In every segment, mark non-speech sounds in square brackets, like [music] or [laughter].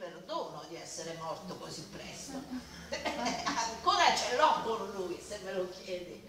perdono di essere morto così presto. [laughs] Ancora ce l'ho con lui, se me lo chiedi.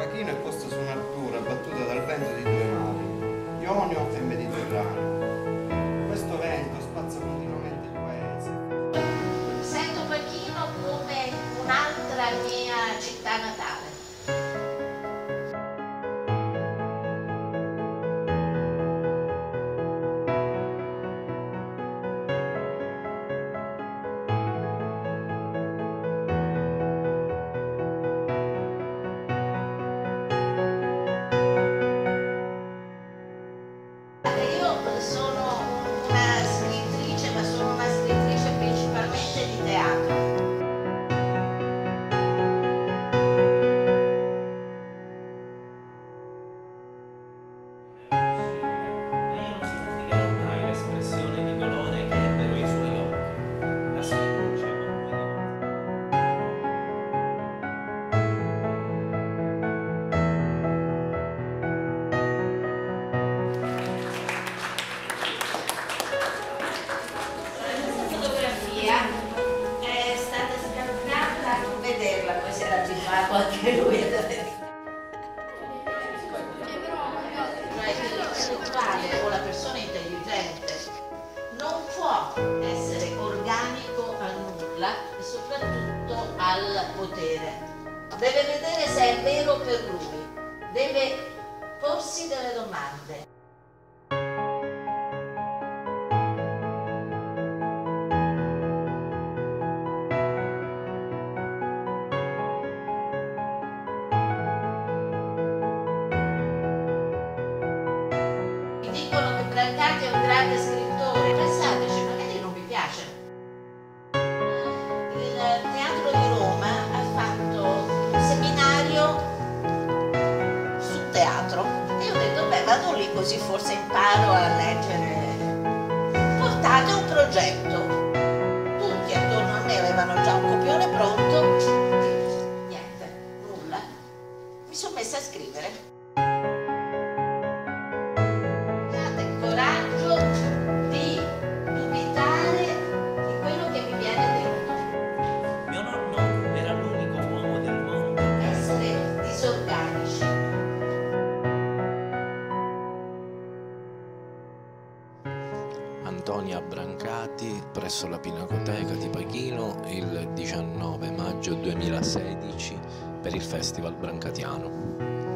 Pachino è posto su un'altura battuta dal vento di due mari, Ionio e Mediterraneo. Questo vento spazza continuamente il paese. Sento Pechino come un'altra mia città natale. Abituato anche lui l'intellettuale o la persona intelligente non può essere organico a nulla e soprattutto al potere. Deve vedere se è vero per lui, deve porsi delle domande. Dicono che Brancati è un grande scrittore, pensateci, magari non vi piace. Il Teatro di Roma ha fatto un seminario sul teatro e ho detto, beh, vado lì così forse imparo a leggere. Portate un progetto. Antonia Brancati presso la Pinacoteca di Pachino il 19 maggio 2016 per il Festival Brancatiano.